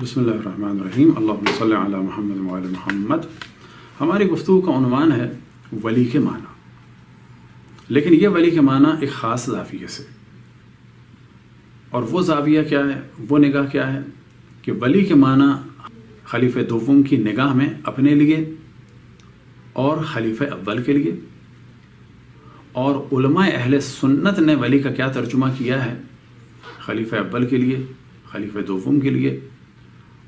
बसमीम अल्लाह महमद महमद हमारी गुफ्तु का उनवान है वली के माना। लेकिन यह वली के माना एक ख़ास जाविये से। और वो जाविया क्या है? वो निगाह क्या है? कि वली के माना खलीफ दोम की निगाह में अपने लिए और खलीफ अव्वल के लिए। और अहल सुन्नत ने वली का क्या तर्जुमा किया है? खलीफ अव्वल के लिए, खलीफ दोम के लिए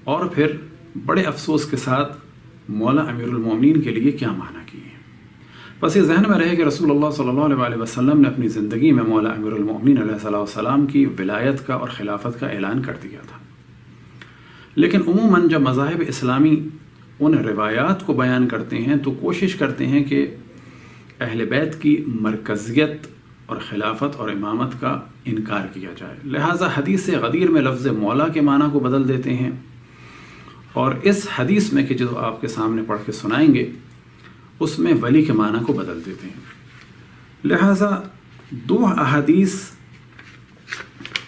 और फिर बड़े अफसोस के साथ मौला अमीरमिन के लिए क्या माना किए बस ये जहन में रहे कि रसूल अलैहि वसल्लम ने अपनी ज़िंदगी में मौला अमीरमिन सलाम की विलायत का और खिलाफत का ऐलान कर दिया था। लेकिन उमूमा जब मज़ाहब इस्लामी उन रिवायात को बयान करते हैं तो कोशिश करते हैं कि अहल बैत की मरकज़ियत और खिलाफत और इमामत का इनकार किया जाए। लिहाजा हदीस गदीर में लफ्ज़ मौला के माना को बदल देते हैं। और इस हदीस में कि जो आपके सामने पढ़ के सुनाएँगे, उसमें वली के माना को बदल देते हैं। लिहाजा दो अहदीस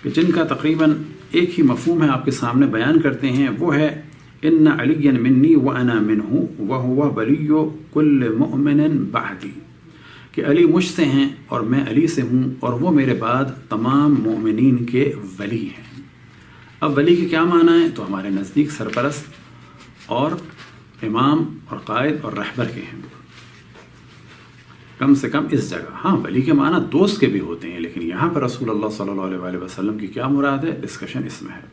जिनका तकरीबन एक ही मफहम है आपके सामने बयान करते हैं, वो है इन अली मिन्नी व अना मिन हूँ वह हुआ वलियो कुल मोमिन बहदी। कि अली मुझसे हैं और मैं अली से हूँ, और वो मेरे बाद तमाम मोमिन के वली हैं। अब वली के क्या माना है? तो हमारे नज़दीक सरपरस्त और इमाम और कायद और रहबर के हैं। कम से कम इस जगह। हाँ वली के माना दोस्त के भी होते हैं, लेकिन यहाँ पर रसूल अल्लाह सल्लल्लाहु अलैहि वसल्लम की क्या मुराद है? डिस्कशन इसमें है।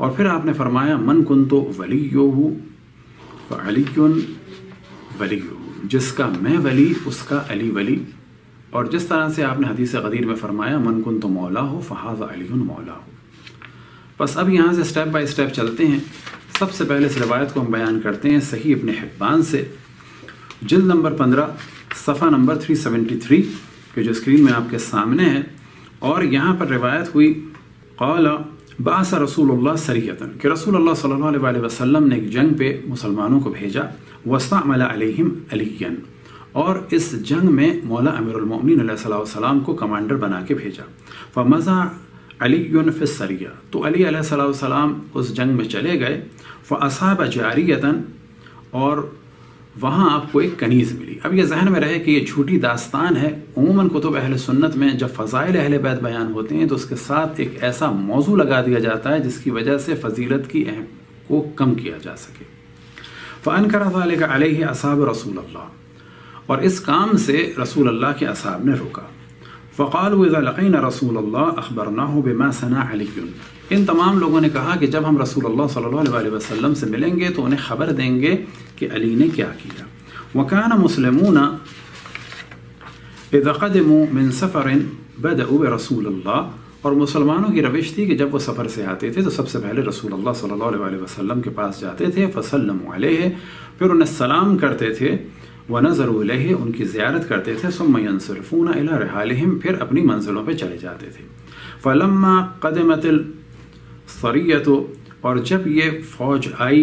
और फिर आपने फरमाया, मन कुन तो वली यो हूँ अली वली जिसका मैं वली, उसका अली वली। और जिस तरह से आपने हदीस गदीर में फरमाया, मन कुन तो मौला हो फ़हाज़ अली मौला हो बस अब यहाँ से स्टेप बाय स्टेप चलते हैं। सबसे पहले इस रवायत को हम बयान करते हैं सही अपने हिब्बान से। जिल्द नंबर पंद्रह, सफ़ा नंबर थ्री सेवेंटी थ्री के जो स्क्रीन में आपके सामने है। और यहाँ पर रिवायत हुई, कौला, बास रसूल सरीतन कि रसूल सल्ला वसल्लम ने एक जंग पे मुसलमानों को भेजा, वस्तामल अलैहिम अलियन, और इस जंग में मौला अमीरमिन सलाम को कमांडर बना के भेजा। व मज़ा अली फ़िसरिया। तो अली सलाम उस जंग में चले गए व असाब जारियतन, और वहाँ आपको एक कनीज़ मिली। अब यह जहन में रहे कि ये झूठी दास्तान है। उमूमन कुतुब अहल सुन्नत में जब फ़ज़ाइल अहल बैत बयान होते हैं तो उसके साथ एक ऐसा मौजू लगा दिया जाता है, जिसकी वजह से फ़जीलत की अहम को कम किया जा सके। फ़ान करा अलह असाब रसूल और इस काम से रसूल अल्लाह के असाब ने रोका। फ़क़ाल वज़लक़ीन रसूल अखबर ना हो बेमा सना अली इन तमाम लोगों ने कहा कि जब हम रसूल सल्लल्लाहु अलैहि वसल्लम से मिलेंगे तो उन्हें ख़बर देंगे कि अली ने क्या किया वकान मुसलमून इदक़दमु मिन सफ़र बदउ रसूल और मुसलमानों की रविश थी कि जब वो सफ़र से आते थे तो सबसे पहले रसूल अल्लाह सल्लल्लाहु अलैहि वसल्लम के पास जाते थे फ़सलम फिर उन्हें सलाम करते थे व नज़र उनकी ज़्यारत करते थे। सुमयनसरफ़ून रहालहिम फिर अपनी मंजिलों पर चले जाते थे। फ़लम्मा कदमतिल सरीत और जब ये फ़ौज आई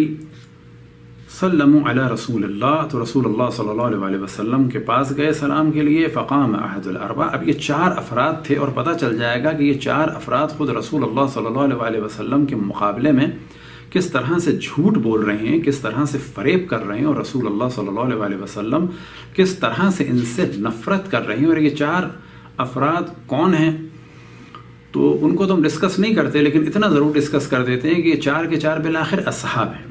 सल्लम अला रसूल अल्लाह तो रसूल अल्लाह सल्लल्लाहु अलैहि वसल्लम के पास गए सलाम के लिए फ़काम अहदुलरबा अब ये चार अफराद थे और पता चल जाएगा कि ये चार अफराद ख़ुद रसूल अल्लाह सल्लल्लाहु अलैहि वसल्लम के मुकाबले में किस तरह से झूठ बोल रहे हैं, किस तरह से फ़रेब कर रहे हैं और रसूल अल्लाह सल्लल्लाहु अलैहि वसल्लम किस तरह से इनसे नफ़रत कर रहे हैं। और ये चार अफराद कौन हैं? तो उनको तो हम डिस्कस नहीं करते, लेकिन इतना ज़रूर डिस्कस कर देते हैं कि ये चार के चार बिलाखिर असहाब हैं।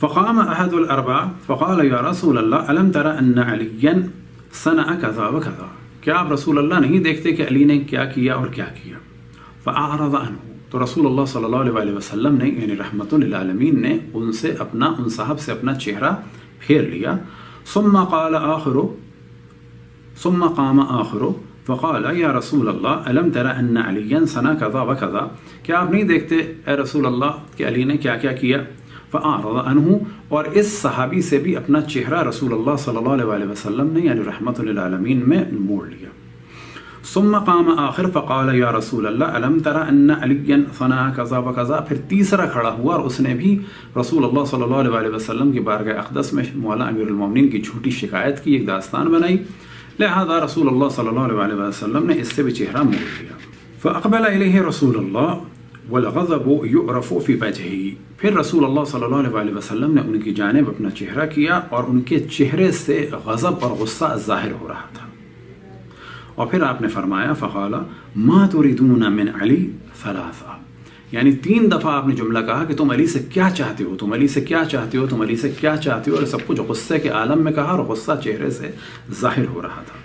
फ़क़ाम अहदुलरबा फ़क़ाल या रसूल अल्लाह अलम तरा अलियन सना कज़ा व कज़ा। क्या आप रसूल अल्लाह नहीं देखते कि अली ने क्या किया और क्या किया? फ़ारदा तो रसूल अलैहि वसल्लम ने, यानी रहमतुल्लामीन ने, उनसे अपना, उन साहब से अपना चेहरा फेर लिया। सुम्मा काल आखिर, सुम्मा काम आखिर, फ़क़ाल, या रसूल अल्लाह अलम तरा अन्न अलियन सना कज़ा व क्या आप नहीं देखते, ए रसूल अल्लाह कि अली ने क्या क्या किया? फ़ारदा और इस सहाबी से भी अपना चेहरा रसूल अल्लाह अलैहि वसल्लम ने, यानी रहमतुल्लामीन में मोड़ लिया। सुम काम आखिर फ़क़ाल या रसूल अल्लाह अलम तरा कज़ा व कज़ा फिर तीसरा खड़ा हुआ और उसने भी रसूल अल्लाह सल्लल्लाहु अलैहि वसल्लम की बारगाह अक़दस में मौला अमीरमिन की झूठी शिकायत की एक दास्तान बनाई लिहाजा रसूल अल्लाह सल्लल्लाहु अलैहि वसल्लम ने इससे भी चेहरा मोड़ लिया फ़कबल रसूल वलगज़ब युरफ़ी वजही फिर रसूल अल्लाह सल्लल्लाहु अलैहि ने उनकी जानब अपना चेहरा किया और उनके चेहरे से गज़ब और गुस्सा ज़ाहिर हो रहा था और फिर आपने फरमाया, फ़काला, मा तुरिदून मिन अली सलासा. यानी तीन दफ़ा आपने जुमला कहा कि तुम अली से क्या चाहते हो? तुम अली से क्या चाहते हो? तुम अली से क्या चाहते हो? और सब कुछ गुस्से के आलम में कहा और गुस्सा चेहरे से ज़ाहिर हो रहा था।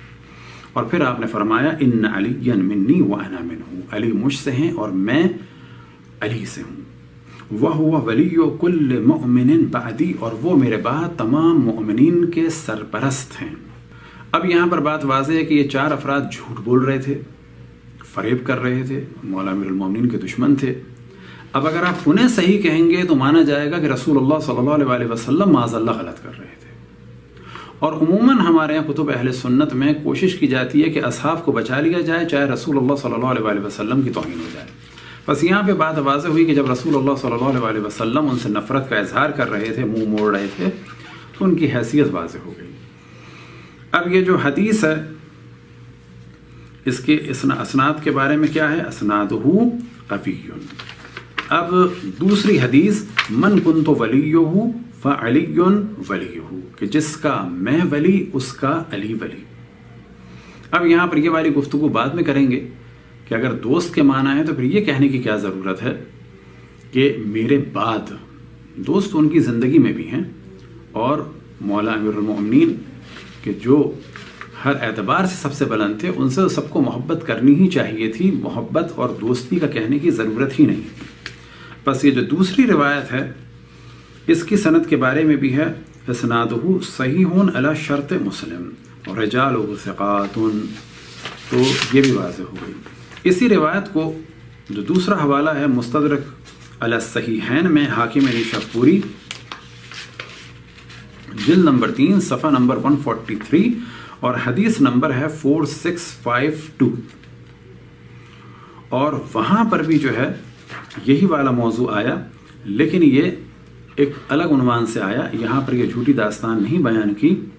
और फिर आपने फरमाया इन अली मिन्नी व अना मिन हूँ अली मुझसे हैं और मैं अली से हूँ। वह हुआ वली कुल मोमिन बादी और वो मेरे बाद तमाम मोमिन के सरपरस्त हैं। अब यहाँ पर बात वाजह है कि ये चार अफराद झूठ बोल रहे थे, फरेब कर रहे थे, मौला मिन के दुश्मन थे। अब अगर आप उन्हें सही कहेंगे तो माना जाएगा कि रसूलुल्लाह सल्लल्लाहु अलैहि वसल्लम माजल्ला गलत कर रहे थे। और उमूमन हमारे यहाँ कुतुब अहल सुन्नत में कोशिश की जाती है कि असहाब को बचा लिया जाए, चाहे रसूलुल्लाह सल्लल्लाहु अलैहि वसल्लम की तोहिन हो जाए। बस यहाँ पे बात वाजह हुई कि जब रसूलुल्लाह सल्लल्लाहु अलैहि वसल्लम उनसे नफ़रत का इजहार कर रहे थे, मुँह मोड़ रहे थे तो उनकी हैसियत वाज हो गई। अब ये जो हदीस है, इसके इसना, असनाद के बारे में क्या है? असनाद कफ़ीन अब दूसरी हदीस, मन कुन तो वली फ़लीन वली कि जिसका मैं वली, उसका अली वली। अब यहाँ पर ये वाली गुफ्तु बाद में करेंगे, कि अगर दोस्त के माना है तो फिर ये कहने की क्या ज़रूरत है? कि मेरे बाद दोस्त उनकी ज़िंदगी में भी हैं, और मौला अमीरमिन के जो हर एतबार से सबसे बुलंद थे, उनसे सबको मोहब्बत करनी ही चाहिए थी। मोहब्बत और दोस्ती का कहने की ज़रूरत ही नहीं। बस ये जो दूसरी रिवायत है, इसकी सनत के बारे में भी है। इसनादहू सही होन अला शर्त मुस्लिम और रजाल तो ये भी वाज हो गई। इसी रिवायत को जो दूसरा हवाला है मुस्तरक अला सही हैन में हाकिम निशापुरी जिल नंबर तीन, सफ़ा नंबर 143 और हदीस नंबर है 4652 और वहाँ पर भी जो है, यही वाला मौजू आया, लेकिन ये एक अलग उनवान से आया। यहाँ पर यह झूठी दास्तान नहीं बयान की।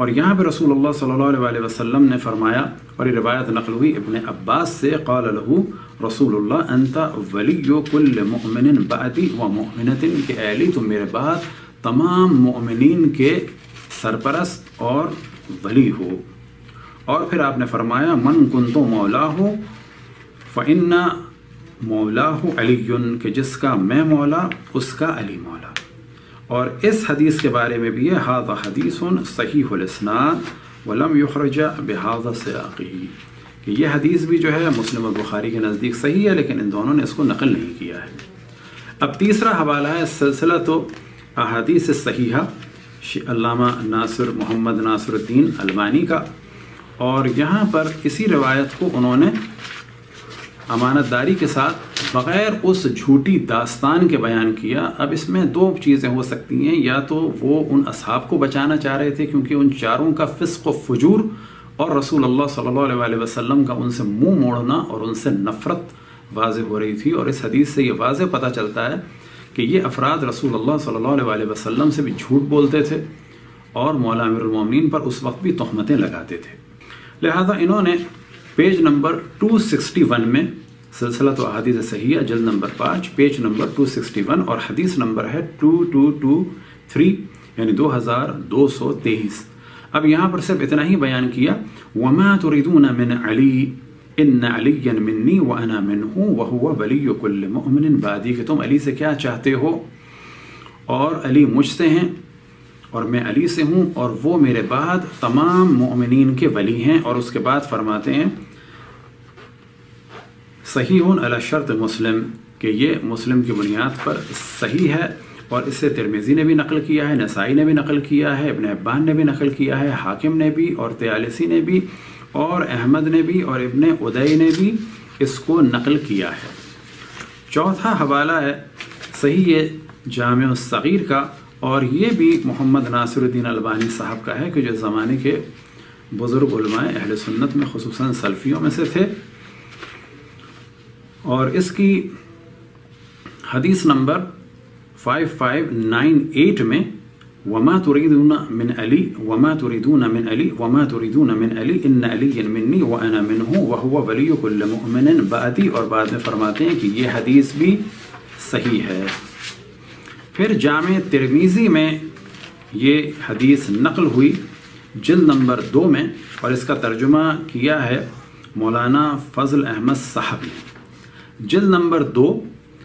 और यहाँ पर रसूलुल्लाह सल्लल्लाहु अलैहि वसल्लम ने फरमाया, और ये रिवायत नकल हुई, इब्ने अब्बास से, क़ाल लहू, रसूलुल्लाह, अंता वली कुल मुमिन बादी व मुमिनतिन के अली तुम मेरे बाद तमाम मोमिन के सरपरस्त और वली हो। और फिर आपने फरमाया, मन कुन तो मौला हो फ़िन्ना मौला हो अली कि जिसका मैं मौला, उसका अली मौला। और इस हदीस के बारे में भी है, हाजा हदीस सही हसनाद वलम युखरजा बेहाजा सयाक़ी कि यह हदीस भी जो है, मुस्लिम और बुखारी के नज़दीक सही है, लेकिन इन दोनों ने इसको नकल नहीं किया है। अब तीसरा हवाला है सिलसिला तो अहादीस सही अल्लामा नासिर मोहम्मद नासरुद्दीन अलबानी का। और यहाँ पर इसी रवायत को उन्होंने अमानतदारी के साथ बग़ैर उस झूठी दास्तान के बयान किया। अब इसमें दो चीज़ें हो सकती हैं। या तो वो उन असहाब को बचाना चाह रहे थे, क्योंकि उन चारों का फ़िस्क फजूर और रसूल अल्लाह सल्लल्लाहु अलैहि वसल्लम का उनसे मुँह मोड़ना और उनसे नफ़रत वाज हो रही थी। और इस हदीस से ये वाज पता चलता है कि ये अफराद रसूल सल्लल्लाहु अलैहि वसल्लम से भी झूठ बोलते थे और मौला अमीरमिन पर उस वक्त भी तहमतें लगाते थे। लिहाजा इन्होंने पेज नंबर 261 में सिलसिला तो अदीस सही है जल्द नंबर पाँच, पेज नंबर 261 और हदीस नंबर है 2223 यानी 2223 अब यहाँ पर सिर्फ़ इतना ही बयान किया, वमा तुरिदून मिन अली इन अली मिन्नी व अना मिन हूँ वह हुआ वली कुल मोमिन बादी कि तुम अली से क्या चाहते हो? और अली मुझसे हैं, और मैं अली से हूँ, और वो मेरे बाद तमाम मोमिन के वली हैं। और उसके बाद फरमाते हैं सही अला शर्त मुस्लिम, कि ये मुस्लिम की बुनियाद पर सही है। और इससे तिरमिज़ी ने भी नकल किया है, नसाई ने भी नकल किया है, इबन अब्बान ने भी नकल किया है, हाकिम ने भी, और तयालसी ने भी। और अहमद ने भी और इबन उदय ने भी इसको नकल किया है। चौथा हवाला है सही है जाम सग़ीर का और ये भी मोहम्मद नासिरुद्दीन अलबानी साहब का है कि जो ज़माने के बुज़ुर्ग अहल सुन्नत में खसूस सल्फ़ियों में से थे। और इसकी हदीस नंबर 5598 में वमा तुरीदून मिन अली वमा तुरीदून मिन अली वमा तुरीदून मिन अली इन अली मिन्नी व अना मिनहु व हुवा वली कुल्ल मुमिन बादी और बाद में फरमाते हैं कि ये हदीस भी सही है। फिर जाम तिरमीज़ी में ये हदीस नकल हुई जिल्द नंबर दो में, और इसका तर्जुमा किया है मौलाना फजल अहमद साहब। ने जिल्द नंबर दो,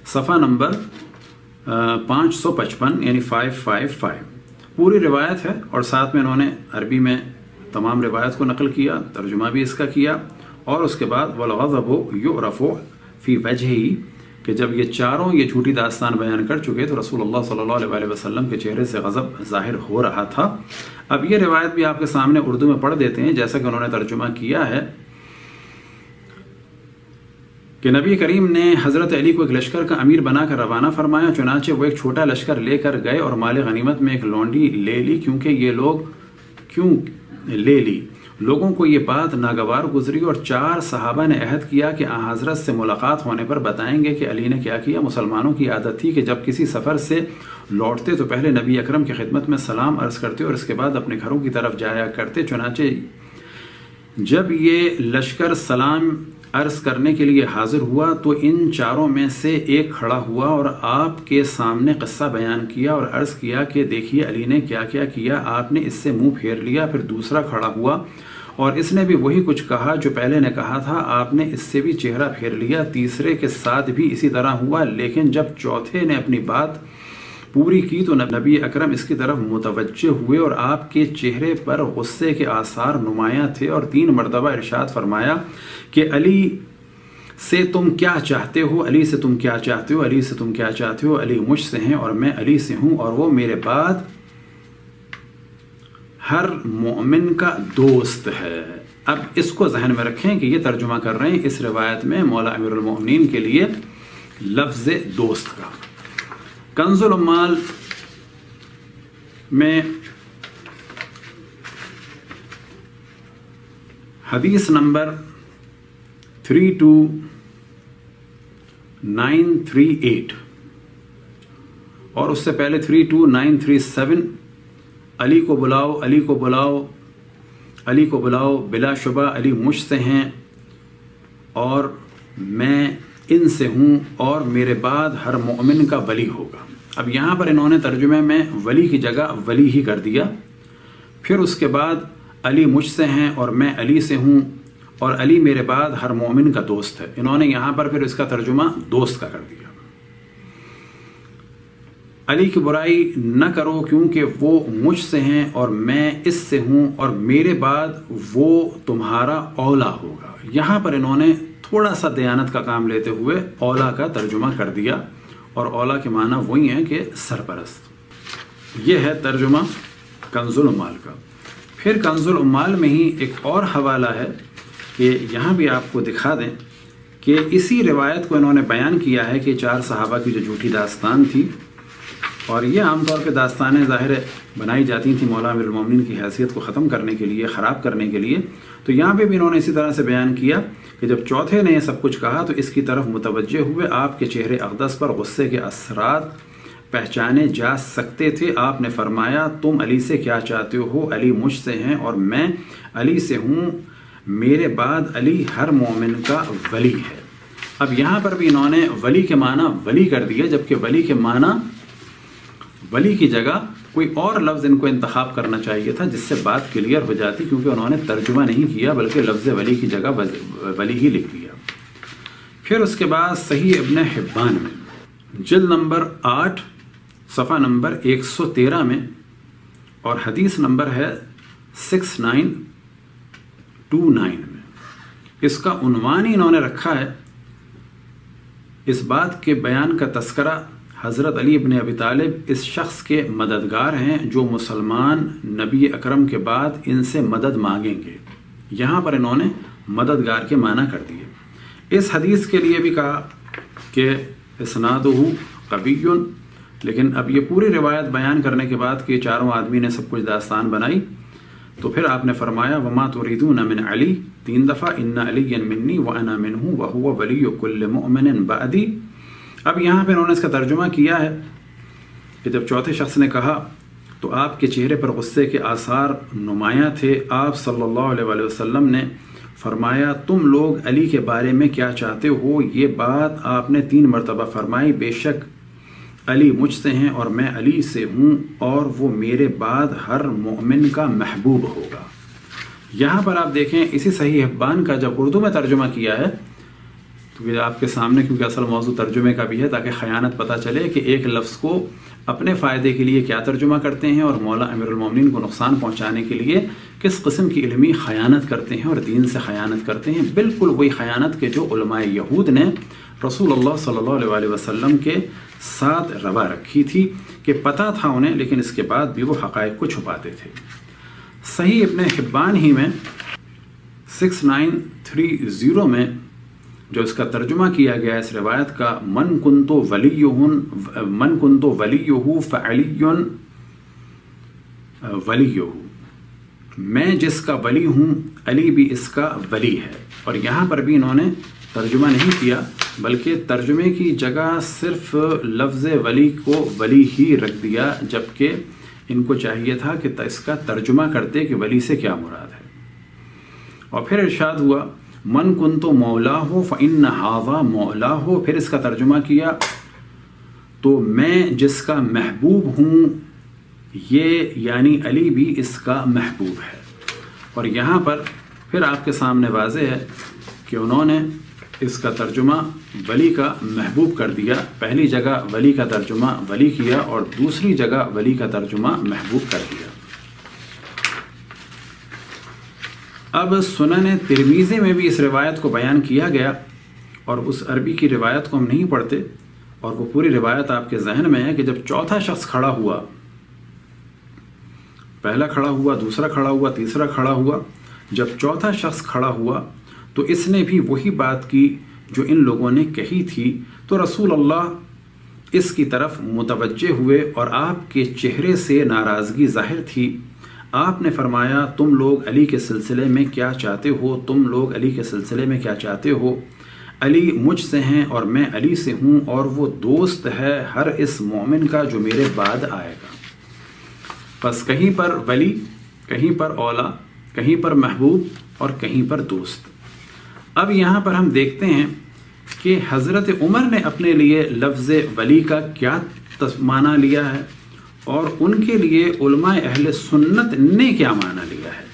सफ़ा नंबर पाँच सौ पचपन, यानी फाइव फाइव फाइव पूरी रिवायत है और साथ में इन्होंने अरबी में तमाम रिवायत को नकल किया, तर्जुमा भी इसका किया और उसके बाद वलगज़बो यो रफ़ो फ़ी वजह ही कि जब ये चारों ये झूठी दास्तान बयान कर चुके तो रसूलुल्लाह सल्लल्लाहु अलैहि वसल्लम के चेहरे से गज़ब ज़ाहिर हो रहा था। अब ये रिवायत भी आपके सामने उर्दू में पढ़ देते हैं, जैसा कि उन्होंने तर्जुमा किया है। कि नबी करीम ने हज़रत अली को एक लश्कर का अमीर बनाकर रवाना फरमाया, चुनाचे वो एक छोटा लश्कर लेकर गए और माल गनीमत में एक लौंडी ले ली, क्योंकि ये लोग क्यों ले ली? लोगों को ये बात नागवार गुजरी और चार सहाबा ने अहद किया कि आ हज़रत से मुलाकात होने पर बताएँगे कि अली ने क्या किया। मुसलमानों की आदत थी कि जब किसी सफ़र से लौटते तो पहले नबी अकरम की खिदमत में सलाम अर्ज़ करते और इसके बाद अपने घरों की तरफ़ जाया करते। चुनाचे जब ये लश्कर सलाम अर्ज़ करने के लिए हाजिर हुआ तो इन चारों में से एक खड़ा हुआ और आपके सामने किस्सा बयान किया और अर्ज़ किया कि देखिए अली ने क्या क्या किया, आपने इससे मुँह फेर लिया, फिर दूसरा खड़ा हुआ और इसने भी वही कुछ कहा जो पहले ने कहा था, आपने इससे भी चेहरा फेर लिया, तीसरे के साथ भी इसी तरह हुआ, लेकिन जब चौथे ने अपनी बात पूरी की तो नबी अकरम इसकी तरफ़ मुतवजह हुए और आपके चेहरे पर गुस्से के आसार नुमाया थे और तीन मरतबा इरशाद फरमाया कि अली से तुम क्या चाहते हो? अली से तुम क्या चाहते हो? अली से तुम क्या चाहते हो? अली मुझसे हैं और मैं अली से हूँ और वो मेरे बाद हर मोमिन का दोस्त है। अब इसको जहन में रखें कि ये तर्जुमा कर रहे हैं इस रिवायत में मौला अमीरमिन के लिए लफ्ज़ दोस्त का। कंजुल में हदीस number three two nine three eight और उससे पहले three two nine three seven. Ali को बुलाओ, अली को बुलाओ, अली को बुलाओ बिलाशुबा अली मुझसे हैं और मैं इनसे हूँ और मेरे बाद हर मोमिन का वली होगा। अब यहाँ पर इन्होंने तर्जुमे में वली की जगह वली ही कर दिया। फिर उसके बाद अली मुझसे हैं और मैं अली से हूँ और अली मेरे बाद हर मोमिन का दोस्त है। इन्होंने यहाँ पर फिर इसका तर्जुमा दोस्त का कर दिया। अली की बुराई न करो क्योंकि वो मुझसे हैं और मैं इससे हूँ और मेरे बाद वो तुम्हारा औला होगा। यहाँ पर इन्होंने थोड़ा सा दयानत का काम लेते हुए ओला का तर्जुमा कर दिया और ओला के माना वही है कि सरपरस्त। यह है तर्जुमा कंजुल उमाल का। फिर कंजुल उमाल में ही एक और हवाला है कि यहाँ भी आपको दिखा दें कि इसी रिवायत को इन्होंने बयान किया है कि चार सहाबा की जो झूठी दास्तान थी और ये आमतौर पर दास्तानें ज़ाहिर बनाई जाती थी मौला अमीरमिन की हैसियत को ख़त्म करने के लिए, ख़राब करने के लिए। तो यहाँ पे भी इन्होंने इसी तरह से बयान किया कि जब चौथे ने सब कुछ कहा तो इसकी तरफ़ मुतवजह हुए, आपके चेहरे अकदस पर गुस्से के असरात पहचाने जा सकते थे। आपने फरमाया, तुम अली से क्या चाहते हो? अली मुझसे हैं और मैं अली से हूँ। मेरे बाद अली हर मोमिन का वली है। अब यहाँ पर भी इन्होंने वली के माना वली कर दिया, जबकि वली के माना वली की जगह कोई और लफ्ज़ इनको इंतखब करना चाहिए था, जिससे बात क्लियर हो जाती, क्योंकि उन्होंने तर्जुमा नहीं किया, बल्कि लफ्ज़ वली की जगह वली ही लिख दिया। फिर उसके बाद सही इब्न हिब्बान में जिल नंबर आठ, सफ़ा नंबर एक सौ तेरह में, और हदीस नंबर है सिक्स नाइन टू नाइन में। इसका उनवान ही इन्होंने रखा है। इस बात के बयान का तस्करा हज़रत अली इबन अबी तालिब इस शख्स के मददगार हैं जो मुसलमान नबी अकरम के बाद इनसे मदद मांगेंगे। यहाँ पर इन्होंने मददगार के माना कर दिए। इस हदीस के लिए भी कहा कि इसनाद कबीन लेकिन अब ये पूरी रिवायत बयान करने के बाद कि चारों आदमी ने सब कुछ दास्तान बनाई तो फिर आपने फरमाया, वमा तो न मिन अली, तीन दफ़ा इन्ना अली मिन्नी, व अना मिन हूँ वह वली कुल्ल मोमिन बदी अब यहाँ पे उन्होंने इसका तर्जुमा किया है कि जब चौथे शख्स ने कहा तो आपके चेहरे पर गुस्से के आसार नुमाया थे। आप सल्लल्लाहु अलैहि वसल्लम ने फरमाया, तुम लोग अली के बारे में क्या चाहते हो? ये बात आपने तीन मरतबा फरमाई। बेशक अली मुझसे हैं और मैं अली से हूँ और वो मेरे बाद हर मोमिन का महबूब होगा। यहाँ पर आप देखें, इसी सही हब्बान का जब उर्दू में तर्जुमा किया है ये आपके सामने, क्योंकि असल मौजू तर्जुमे का भी है, ताकि ख़यानत पता चले कि एक लफ्ज़ को अपने फ़ायदे के लिए क्या तर्जुमा करते हैं और मौला अमीरमिन को नुकसान पहुँचाने के लिए किस कस्म की इलमी ख़यानत करते हैं और दीन से ख़यानत करते हैं। बिल्कुल वही ख़यानत के जो यहूद ने रसूल सल्लल्लाहु अलैहि के साथ रवा रखी थी कि पता था उन्हें, लेकिन इसके बाद भी वो हक़ को छुपाते थे। सही अपने हिब्बान ही में सिक्स नाइन थ्री ज़ीरो में जो इसका तर्जुमा किया गया इस रिवायत का, मन कुन तो वली मन कुन तो वली फ़लीन वली मैं जिसका वली हूँ, अली भी इसका वली है। और यहाँ पर भी इन्होंने तर्जुमा नहीं किया, बल्कि तर्जुमे की जगह सिर्फ़ लफ्ज़ वली को वली ही रख दिया, जबकि इनको चाहिए था कि इसका तर्जुमा करते कि वली से क्या मुराद है। और फिर इरशाद हुआ मन कुन तो मौला हो फ़िन हावा मौला हो। फिर इसका तर्जुमा किया तो मैं जिसका महबूब हूँ, ये यानी अली भी इसका महबूब है। और यहाँ पर फिर आपके सामने वाज है कि उन्होंने इसका तर्जुमा वली का महबूब कर दिया। पहली जगह वली का तर्जुमा वली किया और दूसरी जगह वली का तर्जुमा महबूब कर दिया। अब सुनन तिरमीज़े में भी इस रिवायत को बयान किया गया और उस अरबी की रिवायत को हम नहीं पढ़ते और वो पूरी रिवायत आपके जहन में है कि जब चौथा शख्स खड़ा हुआ, पहला खड़ा हुआ, दूसरा खड़ा हुआ, तीसरा खड़ा हुआ, जब चौथा शख्स खड़ा हुआ तो इसने भी वही बात की जो इन लोगों ने कही थी। तो रसूल अल्लाह इसकी तरफ़ मुतवजह हुए और आपके चेहरे से नाराज़गी ज़ाहिर थी। आपने फरमाया, तुम लोग अली के सिलसिले में क्या चाहते हो? तुम लोग अली के सिलसिले में क्या चाहते हो? अली मुझसे हैं और मैं अली से हूँ और वो दोस्त है हर इस मोमिन का जो मेरे बाद आएगा। बस कहीं पर वली, कहीं पर ओला कहीं पर महबूब और कहीं पर दोस्त। अब यहाँ पर हम देखते हैं कि हज़रत उमर ने अपने लिए लफ्ज़ वली का क्या माना लिया है। और उनके लिए उलमा अहल सुन्नत ने क्या माना लिया है?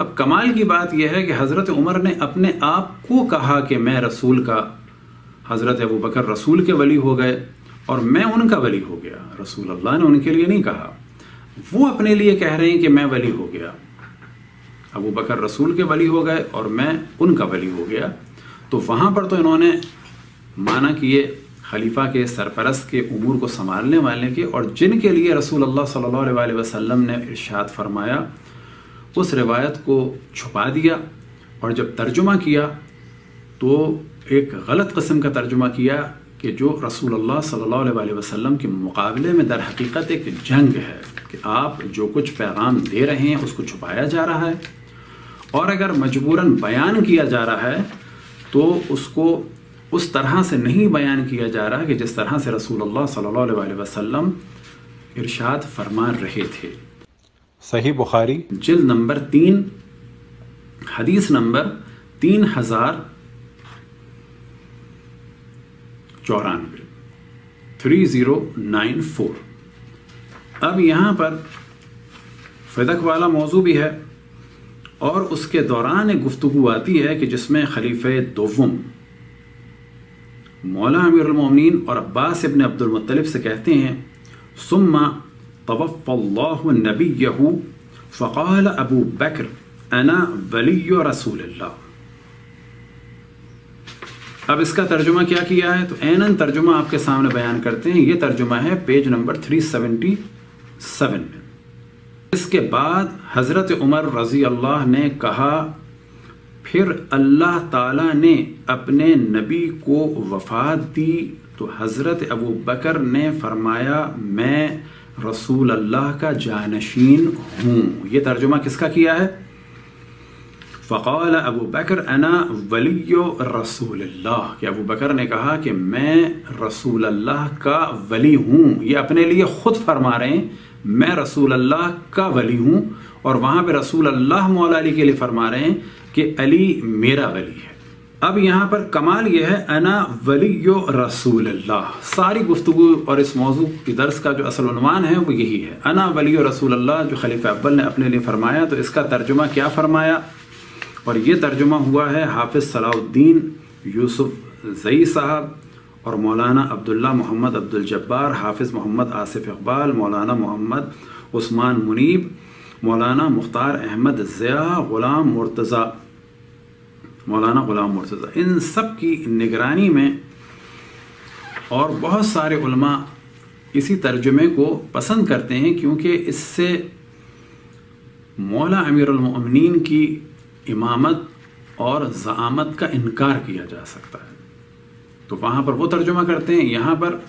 अब कमाल की बात यह है कि हज़रत उमर ने अपने आप को कहा कि मैं रसूल का, हज़रत अबू बकर रसूल के वली हो गए और मैं उनका वली हो गया। रसूल अल्लाह ने उनके लिए नहीं कहा। वो अपने लिए कह रहे हैं कि मैं वली हो गया। अबू बकर रसूल के वली हो गए और मैं उनका वली हो गया। तो वहाँ पर तो इन्होंने माना कि ये खलीफा के सरपरस्त के उमूर को संभालने वाले के और जिनके लिए रसूल अल्लाह सल्लल्लाहु अलैहि वसल्लम ने इरशाद फरमाया, उस रिवायत को छुपा दिया और जब तर्जुमा किया तो एक गलत कस्म का तर्जुमा किया कि जो रसूल अल्लाह सल्लल्लाहु अलैहि वसल्लम के मुकाबले में दर हकीकत एक जंग है कि आप जो कुछ पैगाम दे रहे हैं, उसको छुपाया जा रहा है। और अगर मजबूरन बयान किया जा रहा है तो उसको उस तरह से नहीं बयान किया जा रहा कि जिस तरह से रसूल अल्लाह सल्लल्लाहु अलैहि वसल्लम इरशाद फरमा रहे थे। सही बुखारी। जिल नंबर तीन हदीस नंबर तीन हज़ार चौरानवे थ्री ज़ीरो नाइन फोर। अब यहाँ पर फ़दक वाला मौजू भी है और उसके दौरान एक गुफ्तु आती है कि जिसमें खलीफ दोवम मौला अमीरमिन और अब्बास इबन अब्दुलमतलब से कहते हैं, सुम्मा तवफ़ल्लाबी यहू फ़क़ाल अबू बकर अना वली रसूल अब इसका तर्जुमा क्या किया है? तो एन तर्जुमा आपके सामने बयान करते हैं। ये तर्जुमा है पेज नंबर 377 में। इसके बाद हज़रत उमर रज़ी अल्लाह ने कहा फिर अल्लाह ताला ने अपने नबी को वफात दी। तो हज़रत अबू बकर ने फरमाया, मैं रसूल अल्लाह का जानशीन हूँ। ये तर्जुमा किसका किया है? फ़क़ाल अबू बकर, अना वली रसूल अल्लाह कि अबू बकर ने कहा कि मैं रसूल अल्लाह का वली हूँ। ये अपने लिए ख़ुद फरमा रहे हैं, मैं रसूल अल्लाह का वली हूँ। और वहाँ पे रसूल अल्लाह मौला अली के लिए फरमा रहे हैं कि अली मेरा वली है। अब यहाँ पर कमाल यह है, अना वली रसूल अल्लाह सारी गुफ्तु और इस मौजू की दर्स का जो असल उनवान है, वो यही है। अना वली रसूल अल्लाह जो खलीफा अव्वल ने अपने लिए फरमाया तो इसका तर्जुमा क्या फरमाया? और ये तर्जुमा हुआ है हाफिज़ सलाउद्दीन यूसुफ जई साहब और मौलाना अब्दुल्ला मोहम्मद अब्दुल जब्बार, हाफिज़ मोहम्मद आसिफ इकबाल, मौलाना मोहम्मद उस्मान मुनीब, मौलाना मुख्तार अहमद ज़िया, ग़ुलाम मुर्तज़ा मौलाना ग़ुलाम मुर्तज़ा। इन सब की निगरानी में और बहुत सारे उलमा इसी तर्जुमे को पसंद करते हैं क्योंकि इससे मौला अमीरमिन की इमामत और ज़ामत का इनकार किया जा सकता है। तो वहाँ पर वो तर्जुमा करते हैं। यहाँ पर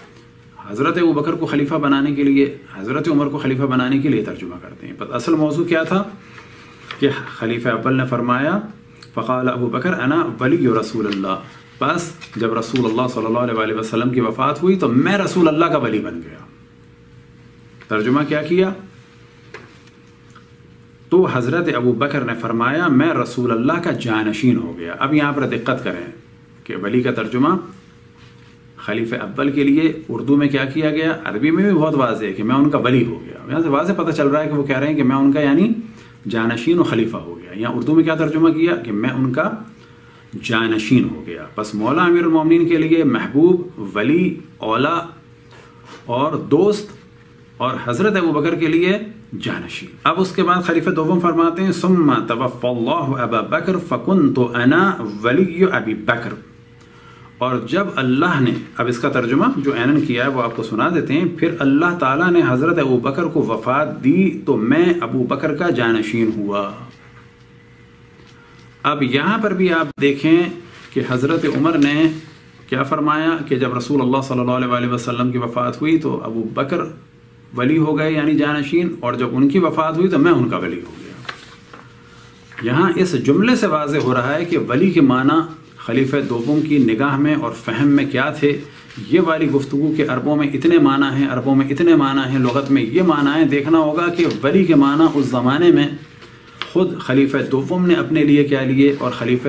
हज़रत बकर को खलीफा बनाने के लिए, हज़रत उमर को खलीफा बनाने के लिए तर्जुमा करते हैं। पर असल मौजू क्या था कि खलीफा अव्वल ने फरमाया फ़काल अबू बकर अना वली रसूल अल्लाह बस जब रसूल अल्लाह सल्लल्लाहु अलैहि वसल्लम की वफ़ात हुई तो मैं रसूल अल्लाह का वली बन गया तर्जुमा क्या किया तो हज़रत अबू बकर ने फरमाया मैं रसूल अल्लाह का जानशीन हो गया अब यहाँ पर दिक्कत करें कि वली का तर्जुमा खलीफ अव्वल के लिए उर्दू में क्या किया गया अरबी में भी बहुत वाज है कि मैं उनका वली हो गया यहाँ से वाज पता चल रहा है कि वो कह रहे हैं कि मैं उनका यानी जानशीन और खलीफा हो गया यहाँ उर्दू में क्या तर्जुमा किया? कि मैं उनका जानशीन हो गया। बस मौला अमीर मोमिन के लिए महबूब, वली ओला और दोस्त और हज़रत अबू बकर के लिए जानशी अब उसके बाद खलीफा दोम फरमाते हैं, सुम्मा तवफ़ल्लाहु बकर फ़कुन तो अना वली अबी बकर। और जब अल्लाह ने, अब इसका तर्जुमा जो एनन किया है, वो आपको सुना देते हैं, फिर अल्लाह ताला ने हज़रत अबू बकर को वफ़ात दी तो मैं अबू बकर का जानशीन हुआ। अब यहाँ पर भी आप देखें कि हज़रत उमर ने क्या फरमाया कि जब रसूल अल्लाह सल्लल्लाहु अलैहि वसल्लम की वफ़ात हुई तो अबू बकर वली हो गए, यानी जानशीन, और जब उनकी वफ़ात हुई तो मैं उनका वली हो गया। यहाँ इस जुमले से वाज हो रहा है कि वली के माना खलीफ दोबों की निगाह में और फ़हम में क्या थे। ये वाली गुफ्तु के अरबों में इतने माना हैं, अरबों में इतने माना हैं, लगत में ये माना है। देखना होगा कि वली के माना उस ज़माने में ख़ुद खलीफ दोम ने अपने लिए क्या लिए और खलीफ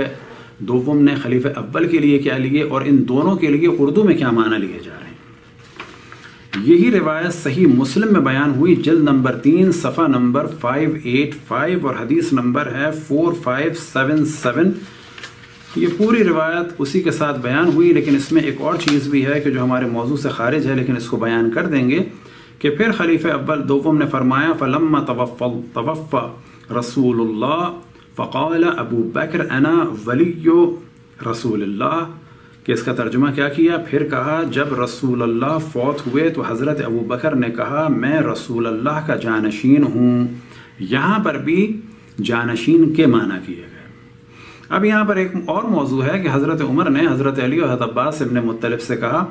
दोम ने खलीफ अव्वल के लिए क्या लिए और इन दोनों के लिए उर्दू में क्या माना लिए जा रहे हैं? यही रिवायत सही मुस्लिम में बयान हुई, जल्द नंबर तीन, सफ़ा नंबर फाइव एट फाइव और हदीस नंबर है फोर फाइव सेवन सेवन। ये पूरी रिवायत उसी के साथ बयान हुई, लेकिन इसमें एक और चीज़ भी है कि जो हमारे मौजू से खारिज है, लेकिन इसको बयान कर देंगे कि फिर खलीफ अव्वल दोम ने फरमाया, फ़लम्मा तवफ़ा रसूल फ़क़ाल अबू बकर अना वली रसूल कि इसका तर्जुमा क्या किया? फिर कहा, जब रसूल अल्लाह फौत हुए तो हज़रत अबू बकर ने कहा, मैं रसूल अल्लाह का जानशीन हूँ। यहाँ पर भी जानशीन के माना किए गए अब यहाँ पर एक और मौजू है कि हज़रत उमर ने हज़रत अली और अब्बास इबन मुतलब से कहा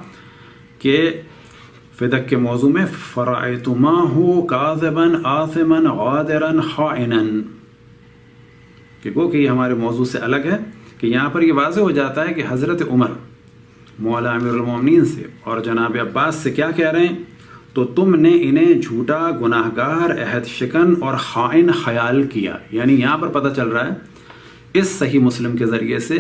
कि फ़िदक के मौजू में फ़रातुमा हो काजबन आसमन गादरन खाइनन कि कि हमारे मौजू से अलग है कि यहाँ पर ये वाज हो जाता है कि हज़रत उमर मौला अमीरमिन से और जनाब अब्बास से क्या कह रहे हैं तो तुमने इन्हें झूठा गुनाहगार अहद शिकन और खाइन ख्याल किया यानी यहाँ पर पता चल रहा है इस सही मुस्लिम के ज़रिए से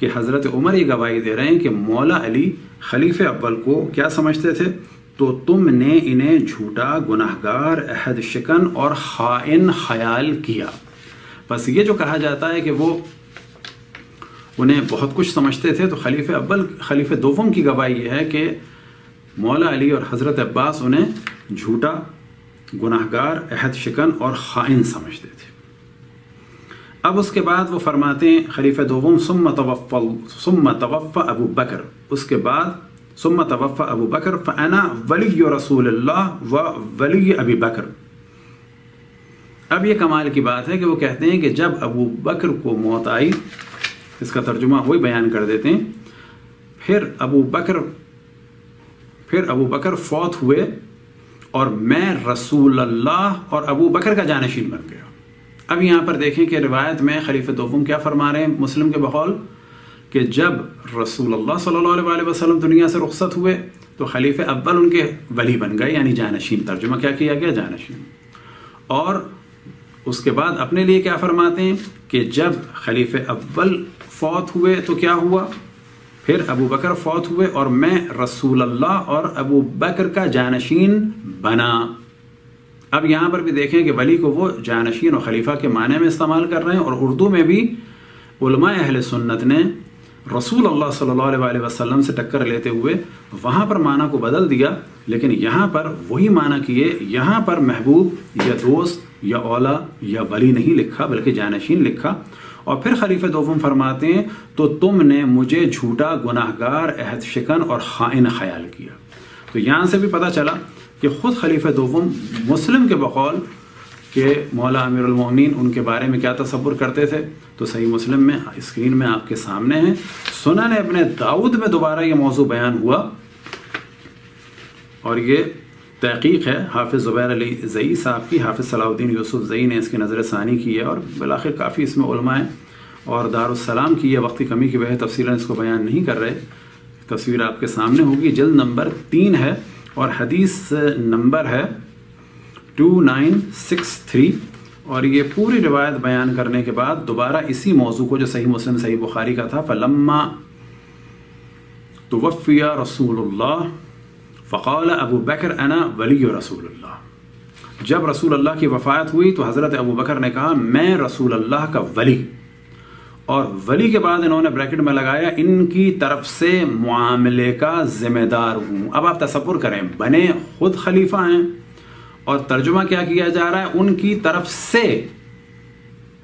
कि हज़रत उमर ये गवाही दे रहे हैं कि मौला अली खलीफ अव्वल को क्या समझते थे तो तुमने इन्हें झूठा गुनाहगार, अहद शिकन और खाइन ख्याल किया। बस ये जो कहा जाता है कि वो उन्हें बहुत कुछ समझते थे तो खलीफ अव्वल, खलीफ दोम की गवाही यह है कि मौला अली और हज़रत अब्बास उन्हें झूठा गुनाहगार, अहद शिकन और खाइन समझते थे। अब उसके बाद वो फरमाते हैं, खलीफ दोम सुम सुम तवफ़ा अबू बकर। उसके बाद सुम तवफ़ा अबू बकर फ़ना वली रसूल व वली अबी बकर अब ये कमाल की बात है कि वो कहते हैं कि जब अबू बकर को मौत आई इसका तर्जुमा वही बयान कर देते हैं फिर अबू बकर फिर अबू बकर फौत हुए और मैं रसूल अल्लाह और अबू बकर का जानशीन बन गया अब यहाँ पर देखें कि रिवायत में खलीफ दोम क्या फरमा रहे हैं मुस्लिम के बकौल कि जब रसूल अल्लाह सल्लल्लाहु अलैहि वसल्लम दुनिया से रुखसत हुए तो खलीफे अव्वल उनके वली बन गए, यानी जानशीन तर्जुमा क्या किया गया? जानशीन। और उसके बाद अपने लिए क्या फरमाते हैं कि जब खलीफे अव्वल फौत हुए तो क्या हुआ? फिर अबू बकर फौत हुए और मैं रसूल अल्लाह और अबू बकर का जानशीन बना। अब यहाँ पर भी देखें कि वली को वो जानशीन और खलीफा के माने में इस्तेमाल कर रहे हैं और उर्दू में भी उलमा अहल सुन्नत ने रसूल अल्लाह सल्लल्लाहु अलैहि वसल्लम से टक्कर लेते हुए वहाँ पर माना को बदल दिया, लेकिन यहाँ पर वही माना किए, यहाँ पर महबूब या दोस्त या औला या वली नहीं लिखा, बल्कि जानशीन लिखा। और फिर खलीफ दोम फरमाते हैं तो तुमने मुझे झूठा गुनाहगार अहद शिकन और खाइन ख्याल किया। तो यहाँ से भी पता चला कि खुद खलीफ दोम मुस्लिम के बकौल कि मौला अमीरमिन उनके बारे में क्या तस्वुर करते थे? तो सही मुस्लिम में, स्क्रीन में आपके सामने है। सुना ने अपने दाऊद में दोबारा ये मौजू बयान हुआ। और ये तहकीक है। हाफिज़ ज़ुबैर अली जई साहब की, हाफिज़ सलाउद्दीन यूसुफ जई ने इसकी नज़र षानी की है और बिलाखिर काफ़ी इसमें उलमाएँ और दारुसलाम की है। वक्त कमी की वजह तफसीला इसको बयान नहीं कर रहे। तस्वीर आपके सामने होगी। जल्द नंबर तीन है और हदीस नंबर है टू नाइन सिक्स थ्री और ये पूरी रिवायत बयान करने के बाद दोबारा इसी मौजू को जो सही मुस्लिम, सही बुखारी का था, फलम्मा तो वफ़िया रसूल फ़काल अबू बकर अना वली रसूल जब रसूल अल्लाह की वफ़ात हुई तो हज़रत अबू बकर ने कहा, मैं रसूल अल्लाह का वली। और वली के बाद इन्होंने ब्रैकेट में लगाया, इनकी तरफ़ से मामले का जिम्मेदार हूँ। अब आप तस्वुर करें, बने खुद खलीफा हैं। और तर्जुमा क्या किया जा रहा है? उनकी तरफ़ से,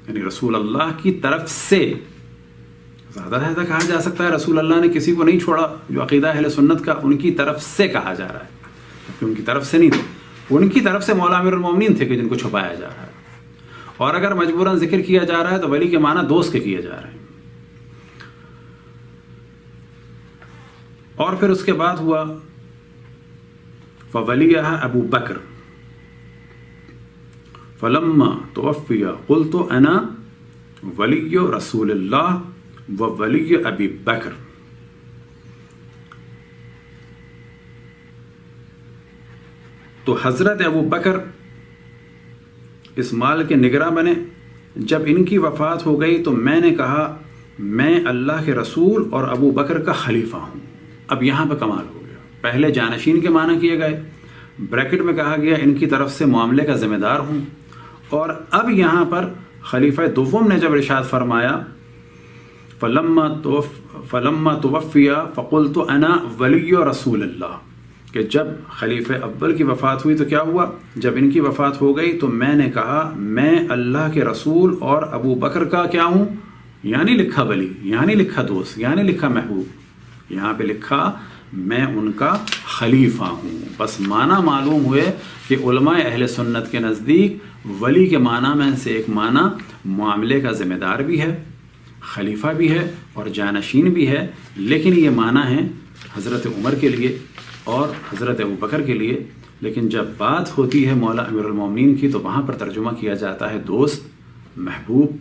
यानी रसूल अल्लाह की तरफ़ से, ज़्यादा ज़्यादा कहा जा सकता है, रसूल अल्लाह ने किसी को नहीं छोड़ा, जो अकीदा अहल सुन्नत का, उनकी तरफ़ से कहा जा रहा है। क्योंकि उनकी तरफ़ से नहीं थे। उनकी तरफ़ से मौला अमीरमिन थे कि जिनको छुपाया जा रहा है। और अगर मजबूरन ज़िक्र किया जा रहा है तो वली के माना दोस्त के किए जा रहे हैं। और फिर उसके बाद हुआ फवली अबू बकर। फलम्मा तोफ़िया कुल तो अना वली रसूल व वली अबी बकर तो हज़रत अबू बकर इस माल के निगरा बने। जब इनकी वफ़ात हो गई तो मैंने कहा, मैं अल्लाह के रसूल और अबू बकर का खलीफा हूँ। अब यहाँ पर कमाल हो गया। पहले जानशीन के माना किए गए। ब्रैकेट में कहा गया, इनकी तरफ़ से मामले का जिम्मेदार हूँ। और अब यहाँ पर खलीफा दुवम ने जब इरशाद फरमाया, फलम्मा तो फलम्मा तोफ़िया फ़कुल तो अना वली रसूल अल्लाह कि जब खलीफ अव्वल की वफ़ात हुई तो क्या हुआ? जब इनकी वफ़ात हो गई तो मैंने कहा, मैं अल्लाह के रसूल और अबू बकर का क्या हूँ? यानी लिखा वली, यानी लिखा दोस्त, यानी लिखा महबूब। यहाँ पे लिखा मैं उनका खलीफा हूँ। बस माना मालूम हुए कि अहल सुन्नत के नज़दीक वली के माना में से एक माना मामले का ज़िम्मेदार भी है, खलीफा भी है और जानशीन भी है। लेकिन ये माना है हज़रत उमर के लिए और हज़रत अबू बकर के लिए। लेकिन जब बात होती है मौला अमीरमिन की तो वहाँ पर तर्जुमा किया जाता है दोस्त, महबूब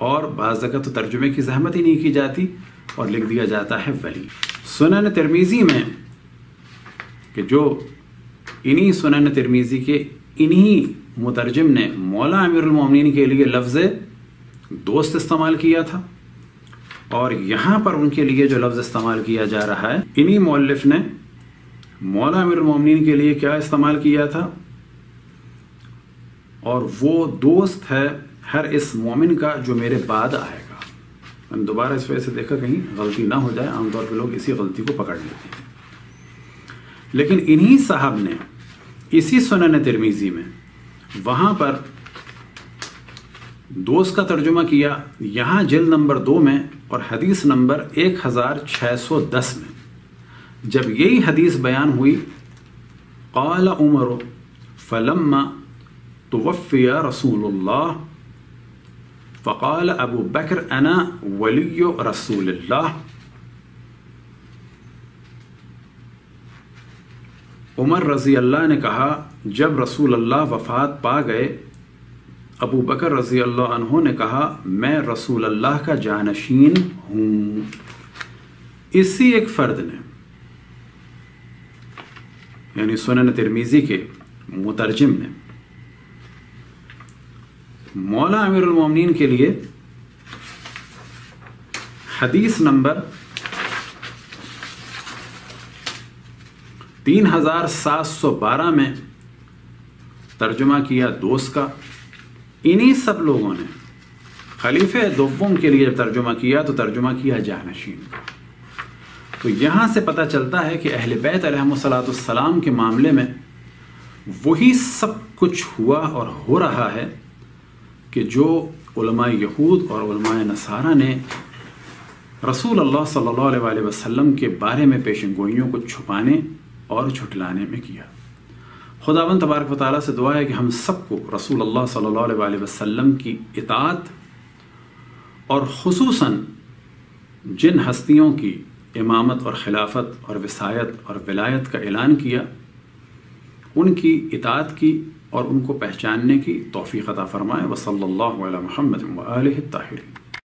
और बाज़ तो तर्जुमे की जहमत ही नहीं की जाती और लिख दिया जाता है वली। सुनन तिरमीज़ी में, कि जो इन्हीं सुनन तिरमीज़ी के इन्हीं मुतरजम ने मौला अमीरमिन के लिए लफ्ज़ दोस्त इस्तेमाल किया था, और यहाँ पर उनके लिए जो लफ्ज़ इस्तेमाल किया जा रहा है, इन्हीं मौलफ ने मौला अमीरमिन के लिए क्या इस्तेमाल किया था? और वो दोस्त है हर इस मोमिन का जो मेरे बाद आएगा। मैंने दोबारा इस वजह से देखा कहीं गलती ना हो जाए, आमतौर पर लोग इसी गलती को पकड़ लेते हैं। लेकिन इन्हीं साहब ने, इसी सुनन तिरमीजी में, वहाँ पर दोस्त का तर्जुमा किया, यहाँ जिल नंबर दो में और हदीस नंबर एक हज़ार छह सौ दस में। जब यही हदीस बयान हुई, काला उमर, फलम्मा तोफ़िया रसूल फ़काल अबू बकर अना वली रसूल उमर रज़ी अल्लाह ने कहा जब रसूल अल्लाह वफ़ात पा गए अबू बकर रज़ी अल्लाह ने कहा मैं रसूल अल्लाह का जानशीन हूँ इसी एक फ़र्द ने यानी सुनन तिरमीज़ी के मुतरजम ने मौला अमीरुल के लिए हदीस नंबर तीन हज़ार सात सौ बारह में तर्जुमा किया दोस्त का। इन्हीं सब लोगों ने खलीफे दुवम के लिए जब तर्जुमा किया तो तर्जुमा किया जानशीन का। तो यहाँ से पता चलता है कि अहल बैत सलाम के मामले में वही सब कुछ हुआ और हो रहा है कि जो यहूद और नसारा ने रसूल अल्लाह सल्लल्लाहु अलैहि वसल्लम के बारे में पेशन गोइयों को छुपाने और छुटलाने में किया। खुदावन तबारक वाली से दुआ है कि हम सबको रसूल अल्लाह सल्लल्लाहु अलैहि वसल्लम की इतात और खसूस जिन हस्तियों की इमामत और खिलाफत और वसायत और विलायत का ऐलान किया, उनकी इतात की और उनको पहचानने की तोफ़ी अता फ़रमाए। वसल्ला महमद ताहिरी